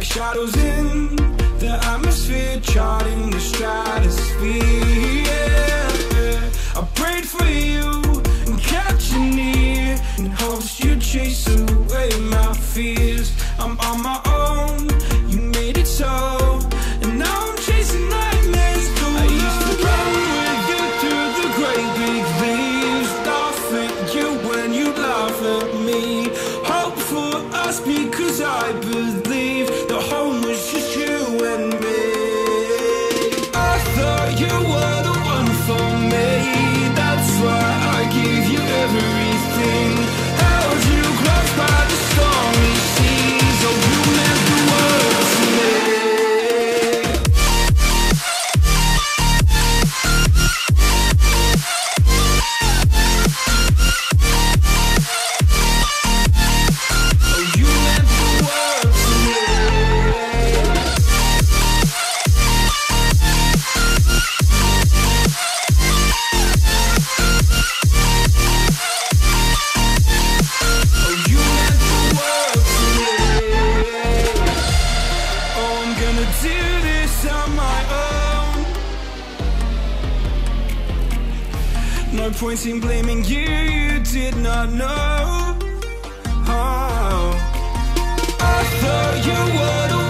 Like shadows in the atmosphere, charting the stratosphere. Yeah. I prayed for you and kept you near in hopes you'd chase away my fears. I'm on my own, you made it so. And now I'm I thought you were do this on my own. No point in blaming you, you did not know. Oh. I thought you were the